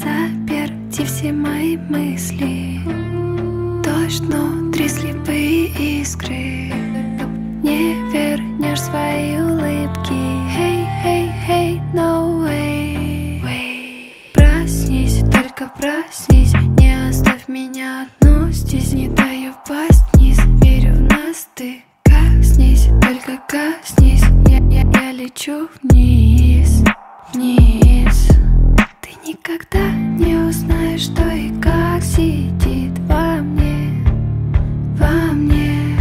Заперти все мои мысли. Дождь внутри слепые искры. Не вернешь свои улыбки. Hey, hey, hey, no way, way. Проснись, только проснись. Не оставь меня одну здесь. Не дай упасть вниз. Верю в нас, ты коснись. Только коснись. Я, я, я лечу вниз, мне.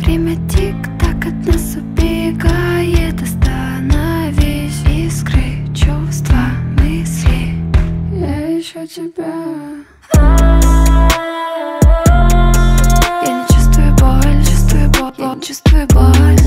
Время тик-так от нас убегает Остановись искры, чувства, мысли. Я ищу тебя. Я не чувствую боль, чувствую боль, чувствую боль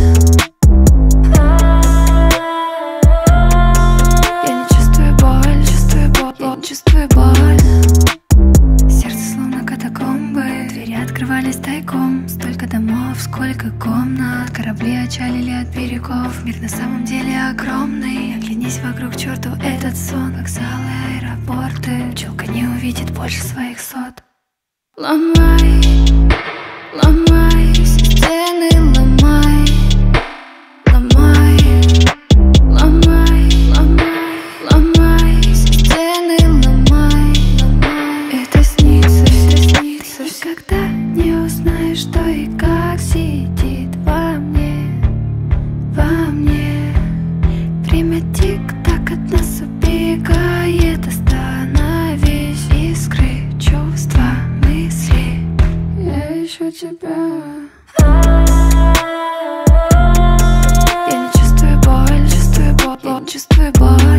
открывались тайком. Столько домов, сколько комнат. Корабли отчалили от берегов. Мир на самом деле огромный. Оглянись вокруг, черту этот сон. Вокзалы, аэропорты. Пчелка не увидит больше своих сот. Ломай, и как сидит во мне, во мне. Время тик-так от нас убегает Остановись, искры, чувства, мысли. Я ищу тебя. Я не чувствую боль, чувствую боль, не чувствую боль